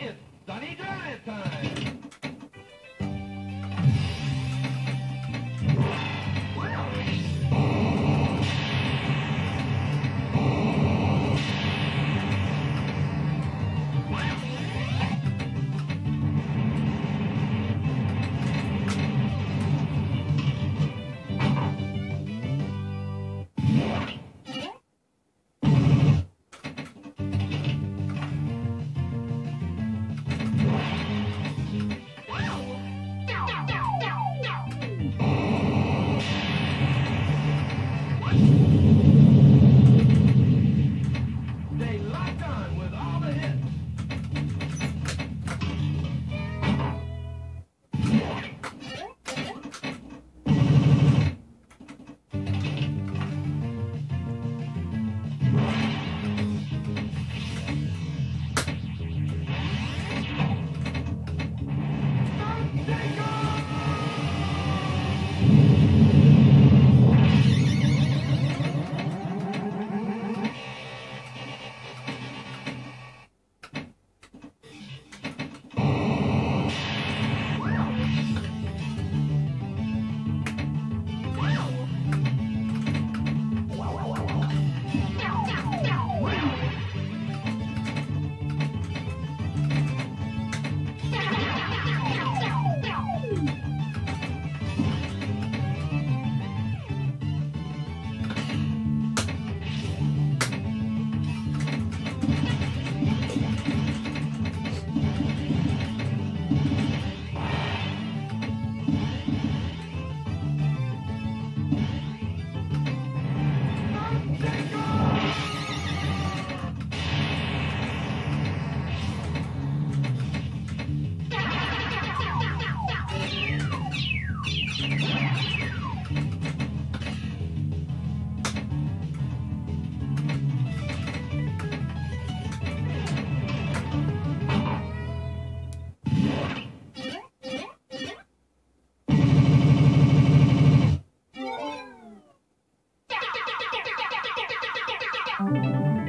It's Sunny Drive time. now.